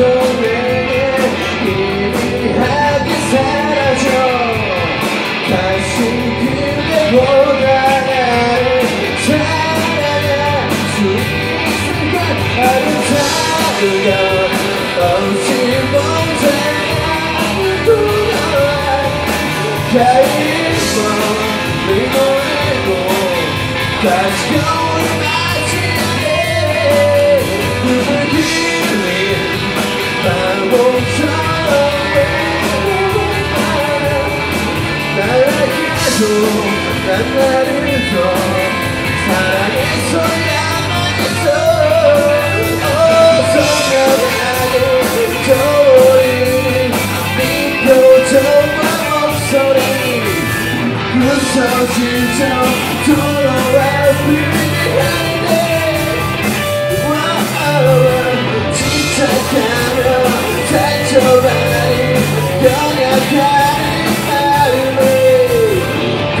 너에게 미미하게 사라져. 다시 그대보다 나를 사랑할 수 있을 것 아름다운 어지 못한 돌아와. 가을고 밀고 밀고 다시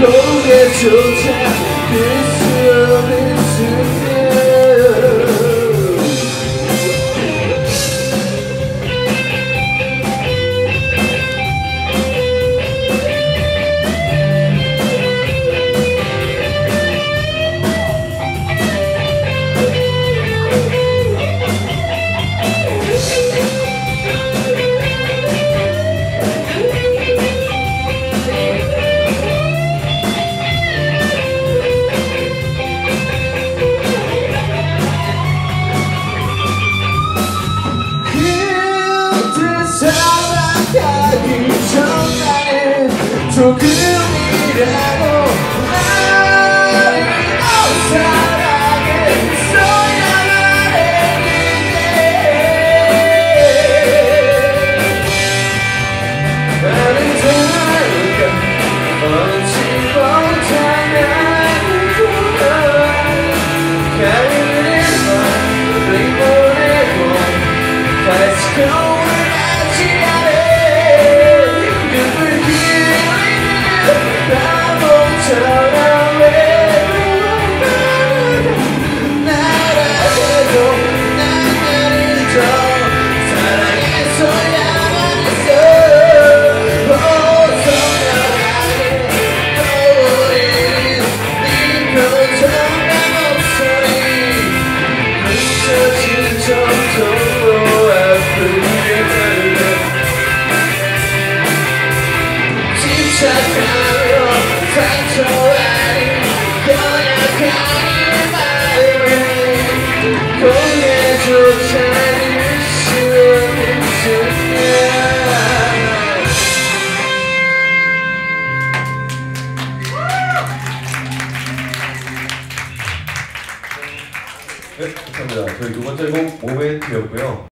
Go get your time, This sure, be so good. 네, 감사합니다. 저희 두 번째 곡 모멘트였고요.